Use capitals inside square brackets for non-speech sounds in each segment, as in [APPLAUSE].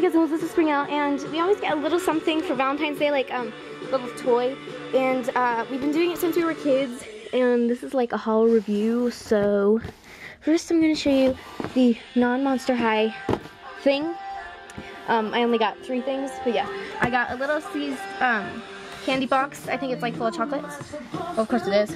because it was the spring out and we always get a little something for Valentine's Day, like um, a little toy. And uh, we've been doing it since we were kids. And this is like a haul review. So first I'm gonna show you the non-Monster High thing. Um, I only got three things, but yeah. I got a little seized um, candy box. I think it's like full of chocolates. Well, of course it is.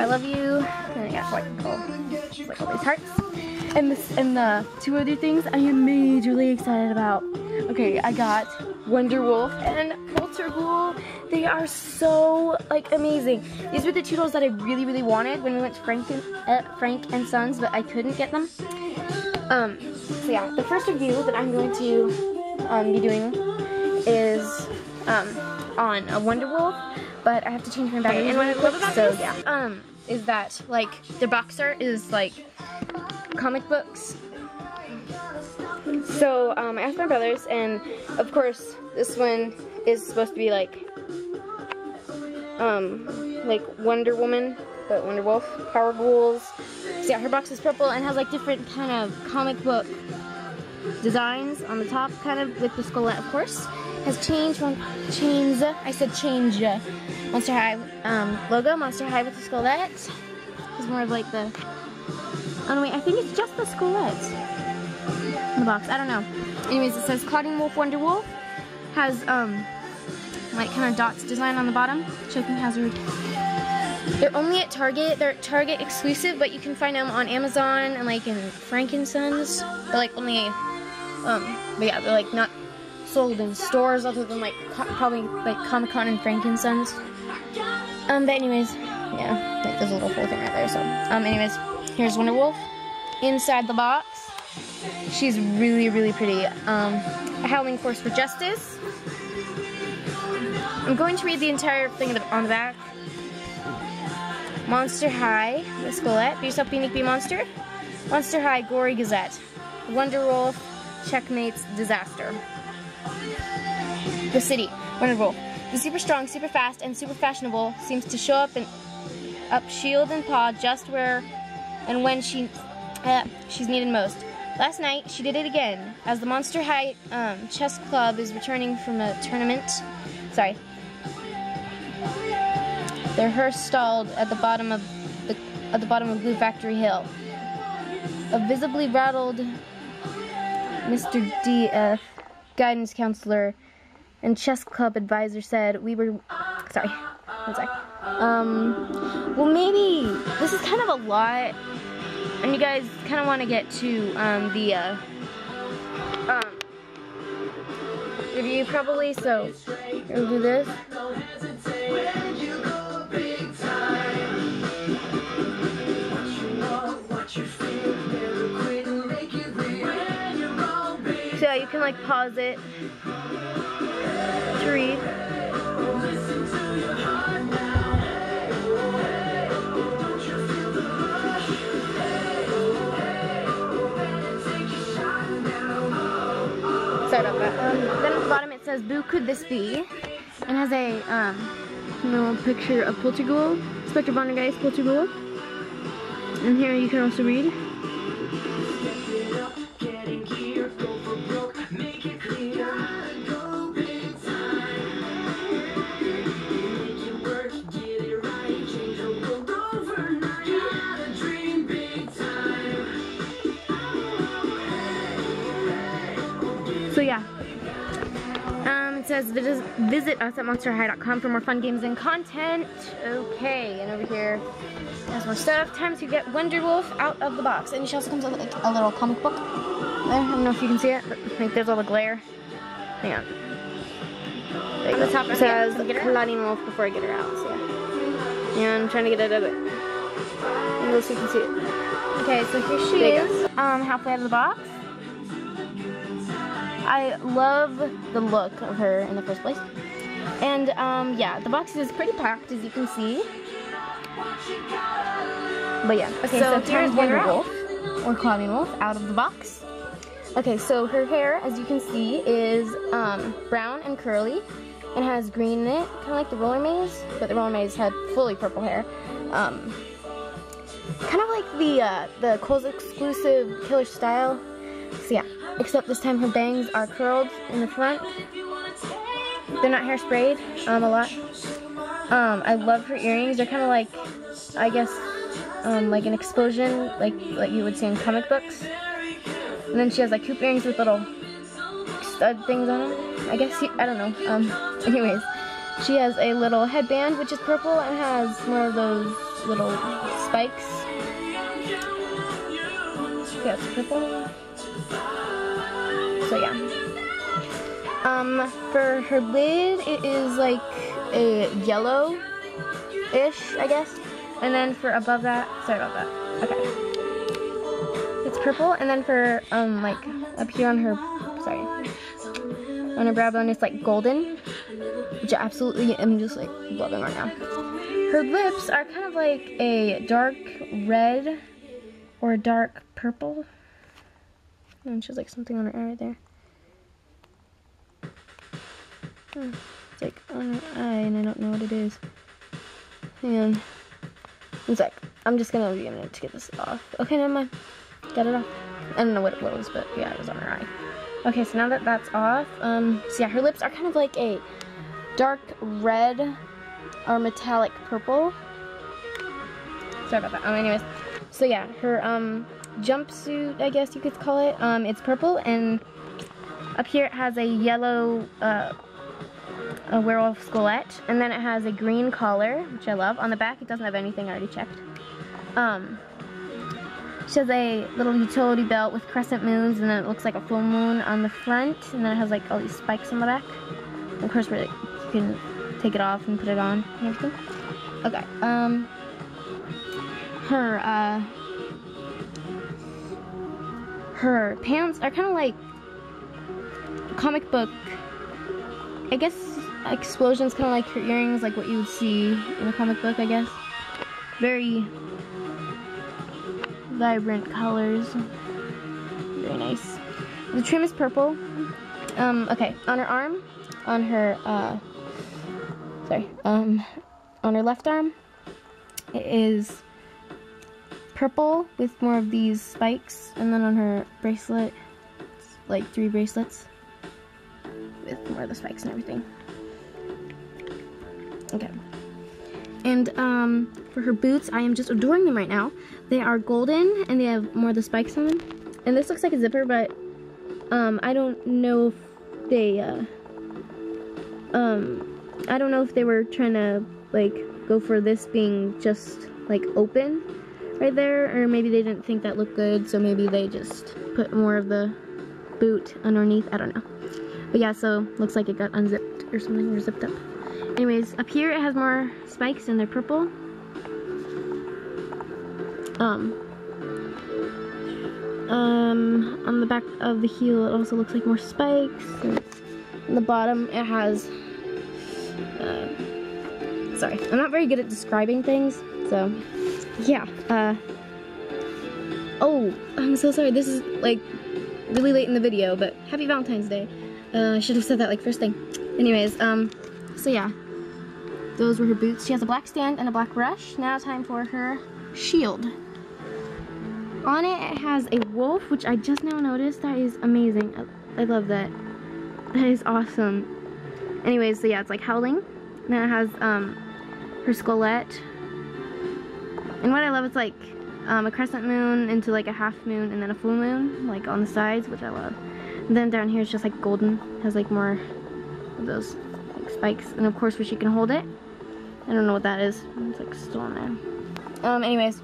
I love you. And I got like, oh, like all these hearts. And this and the two other things I am majorly excited about. Okay, I got Wonder Wolf and Polterghoul. They are so like amazing. These were the two dolls that I really, really wanted when we went to Frank and, uh, Frank and Sons, but I couldn't get them. Um, so yeah, the first review that I'm going to um, be doing is um, on a Wonder Wolf, but I have to change my battery. And what I love about so this, yeah, um, is that like the box art is like comic books. So um, I asked my brothers, and of course this one is supposed to be like um, like Wonder Woman, but Wonder Wolf, Polterghouls. So yeah, her box is purple and has like different kind of comic book designs on the top, kind of with the skullette, of course. Has changed from chains. I said change. Uh, Monster High um, logo, Monster High with the skullette. It's more of like the Oh wait, I think it's just the skullette in the box. I don't know. Anyways, it says Clawdeen Wolf Wonder Wolf. Has um like kind of dots design on the bottom. Choking hazard. They're only at Target. They're Target exclusive, but you can find them on Amazon and like in Frankincense. They're like only um but yeah, they're like not sold in stores other than like probably like Comic Con and Frankincense. Um, but anyways, yeah, like there's a little full thing right there. So um, anyways. Here's Wonder Wolf inside the box. She's really, really pretty. Um, Howling Force for Justice. I'm going to read the entire thing on the back. Monster High, the Skullette. Be yourself, be unique, be monster. Monster High, Gory Gazette. Wonder Wolf, Checkmates, Disaster. The City, Wonder Wolf. The super strong, super fast, and super fashionable seems to show up and up shield and paw just where and when she uh, she's needed most. Last night, she did it again, as the Monster High um, Chess Club is returning from a tournament. Sorry. Their hearse stalled at the bottom of the at the bottom of Blue Factory Hill. A visibly rattled Mr. D.F. guidance counselor and chess club advisor said we were sorry one sec um well maybe this is kind of a lot and you guys kind of want to get to um, the uh, um, review probably, so we'll do this. So you can like pause it to read. Um, then at the bottom it says, Boo Could This Be? And has a um, little picture of Polterghoul, Spectra Vondergeist Polterghoul. And here you can also read. So yeah. Um, it says visit, visit us at monsterhigh.com for more fun games and content. Okay, and over here has more stuff. Time to get Wonder Wolf out of the box. And she also comes with like a little comic book. I don't know if you can see it, but like there's all the glare. Hang on. On the top it says Clawdeen Wolf before I get her out. So yeah. And I'm trying to get it out of it. So you can see it. Okay, so here she is. Um, halfway out of the box. I love the look of her in the first place. And um, yeah, the box is pretty packed as you can see. But yeah, okay, so, so here's Wonder Wolf, or Clawdeen Wolf, out of the box. Okay, so her hair, as you can see, is um, brown and curly and has green in it, kind of like the Roller Maze, but the Roller Maze had fully purple hair. Um, kind of like the uh, the Kohl's exclusive Killer Style. So yeah. Except this time her bangs are curled in the front. They're not hairsprayed um, a lot. Um, I love her earrings. They're kind of like, I guess, um, like an explosion, like like you would see in comic books. And then she has like hoop earrings with little stud things on them. I guess, I don't know. Um, [LAUGHS] anyways, she has a little headband, which is purple and has more of those little spikes. It's purple. So yeah. Um, for her lid, it is like a yellow-ish, I guess. And then for above that, sorry about that. Okay. It's purple, and then for, um, like, up here on her, sorry, on her brow bone, it's like golden, which I absolutely am just, like, loving right now. Her lips are kind of like a dark red or dark purple. And she has, like, something on her eye right there. Hmm. It's like on her eye, and I don't know what it is. And one sec. I'm just gonna be a minute to get this off. Okay, never mind. Got it off. I don't know what it was, but yeah, it was on her eye. Okay, so now that that's off, um, so yeah, her lips are kind of like a dark red or metallic purple. Sorry about that. Um, anyways, so yeah, her um jumpsuit, I guess you could call it, um, it's purple, and up here it has a yellow uh, a werewolf skullette, and then it has a green collar, which I love. On the back, it doesn't have anything, I already checked. Um, she has a little utility belt with crescent moons, and then it looks like a full moon on the front, and then it has like all these spikes on the back. Of course, you can take it off and put it on and everything. Okay, um, her, uh, her pants are kind of like comic book, I guess explosions, kind of like her earrings, like what you would see in a comic book, I guess. Very vibrant colors. Very nice. The trim is purple. Um, okay, on her arm, on her, uh, sorry, um, on her left arm, it is purple with more of these spikes, and then on her bracelet, like three bracelets with more of the spikes and everything. Okay. And um, for her boots, I am just adoring them right now. They are golden and they have more of the spikes on them. And this looks like a zipper, but um, I don't know if they, uh, um, I don't know if they were trying to like go for this being just like open right there, or maybe they didn't think that looked good, so maybe they just put more of the boot underneath. I don't know. But yeah, so looks like it got unzipped or something, or zipped up. Anyways, up here it has more spikes and they're purple. Um, um, on the back of the heel it also looks like more spikes. And on the bottom it has, uh, sorry, I'm not very good at describing things, so yeah. Uh, oh, I'm so sorry, this is like really late in the video, but happy Valentine's Day. Uh, I should have said that like first thing. Anyways, um, so yeah, those were her boots. She has a black stand and a black brush. Now time for her shield. On it, it has a wolf, which I just now noticed. That is amazing. I, I love that. That is awesome. Anyways, so yeah, it's like howling. And then it has um, her skullette. And what I love is like um, a crescent moon into like a half moon and then a full moon, like on the sides, which I love. And then down here it's just like golden. Has like more of those like, spikes. And of course where she can hold it. I don't know what that is. It's like still on there. Um, anyways.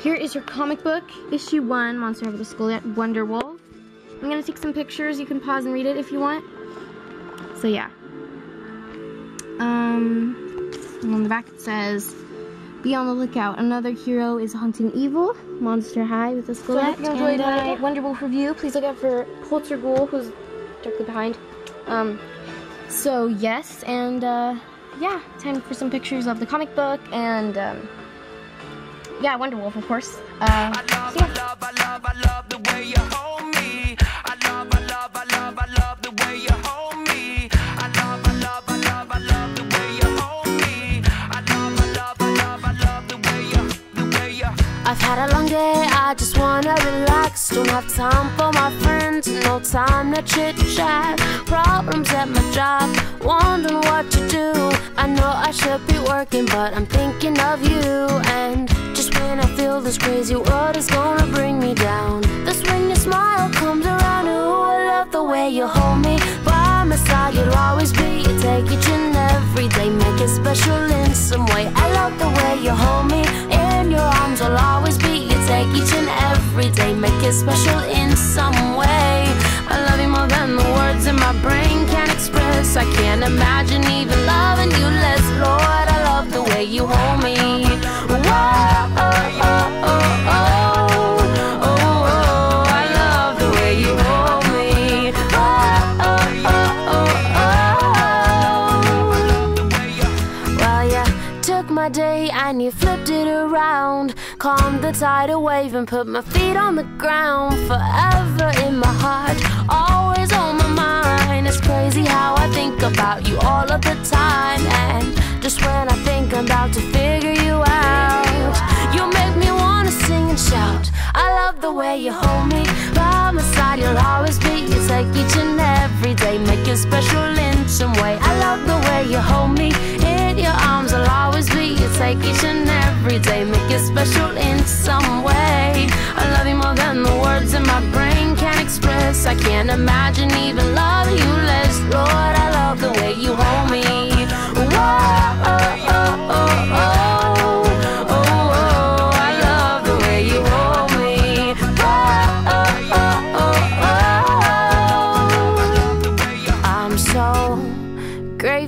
Here is your comic book, issue one, Monster of the Skull Wonder Wolf. I'm gonna take some pictures. You can pause and read it if you want. So yeah. Um, on the back it says, be on the lookout. Another hero is hunting evil. Monster High with a skullette. So and uh, Wonder Wolf review. Please look out for Polterghoul, who's directly behind. Um, so yes, and uh, yeah, time for some pictures of the comic book and um, yeah, Wonder Wolf, of course. Uh, so yeah. have time for my friends, no time to chit chat. Problems at my job, wondering what to do. I know I should be working, but I'm thinking of you. And just when I feel this crazy world is gonna bring me down, that's when your smile comes around. Ooh, I love the way you hold me. By my side, you'll always be. You take each and every day, make it special in some way. I love the way you hold me. In your arms, will always be. Take each and every day, make it special in some way. I love you more than the words in my brain can express. I can't imagine even loving you less, Lord. I love the way you hold me. Whoa, oh, oh, oh, oh. Flipped it around. Calmed the tidal wave and put my feet on the ground. Forever in my heart, always on my mind. It's crazy how I think about you all of the time. And just when I think I'm about to figure you out, you make me wanna sing and shout. I love the way you hold me. By my side, you'll always be. You take each and every day, make it special in some way. I love the way you hold me. In your arms, I'll always be. You take each and every day, make it special in some way. I love you more than the words in my brain can express. I can't imagine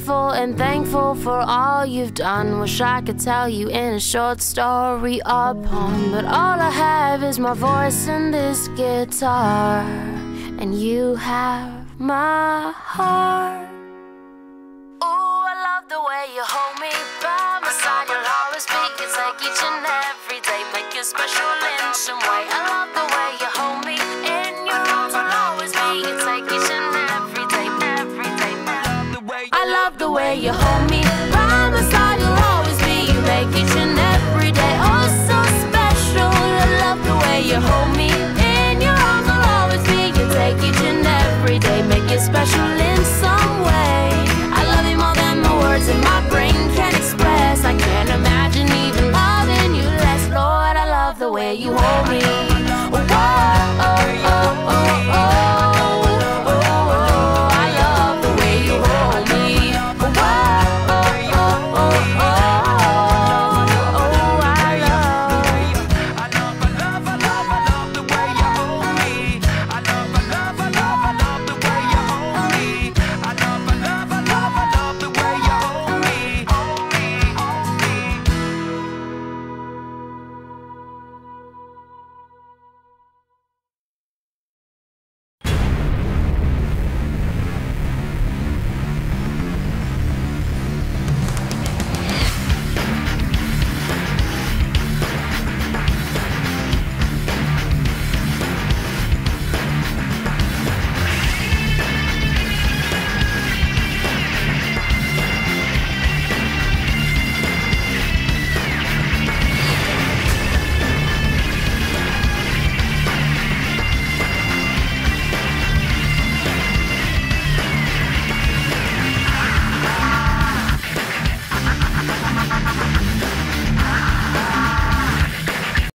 grateful and thankful for all you've done. Wish I could tell you in a short story or poem, but all I have is my voice and this guitar, and you have my heart. Ooh, I love the way you hold me by my side. You'll always be. You take each and every day, make it special in some way. You hold me. You'll always be. You make each and every day oh so special. I love the way you hold me in your arms. Will always be. You take each and every day, make it special